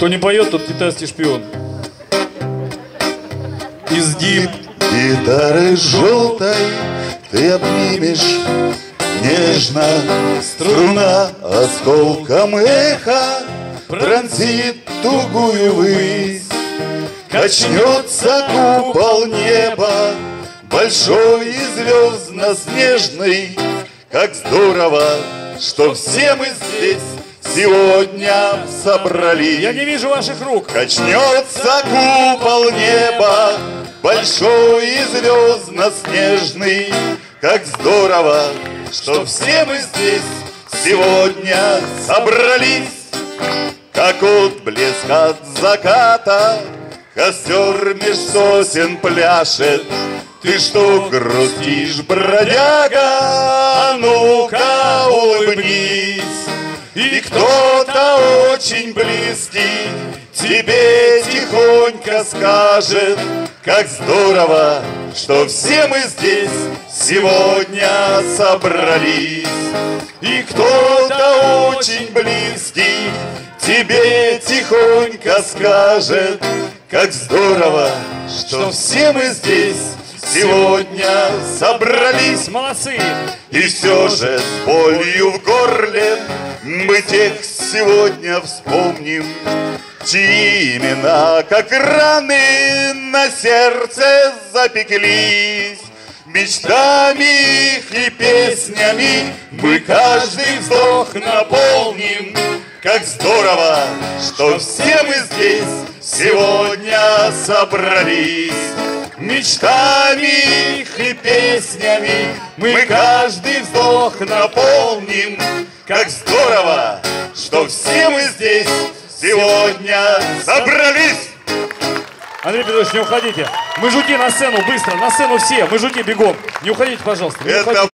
Кто не поет, тот китайский шпион. Изгиб. Гитары желтой ты обнимешь Нежно струна осколком эха Пронзит тугую высь Качнется купол неба Большой и звездно-снежный Как здорово, что все мы здесь Сегодня собрались Я не вижу ваших рук. Качнется купол неба Большой и звездно-снежный Как здорово, что все мы здесь Сегодня собрались Как отблеск от заката Костер меж сосен пляшет Ты что грустишь, бродяга? А Ну-ка и кто-то очень близкий Тебе тихонько скажет Как здорово, что все мы здесь Сегодня собрались И кто-то очень близкий Тебе тихонько скажет Как здорово, что все мы здесь Сегодня собрались Молодцы. и все же с болью в горле мы тех сегодня вспомним, чьи имена, как раны, на сердце запеклись. Мечтами их и песнями мы каждый вздох наполним. Как здорово, что все мы здесь сегодня собрались. Мечтами их и песнями мы каждый вздох наполним. Как здорово, что все мы здесь сегодня собрались. Андрей Петрович, не уходите. Мы жути на сцену, быстро, на сцену все. Мы жути бегом. Не уходите, пожалуйста. Не Это уходите.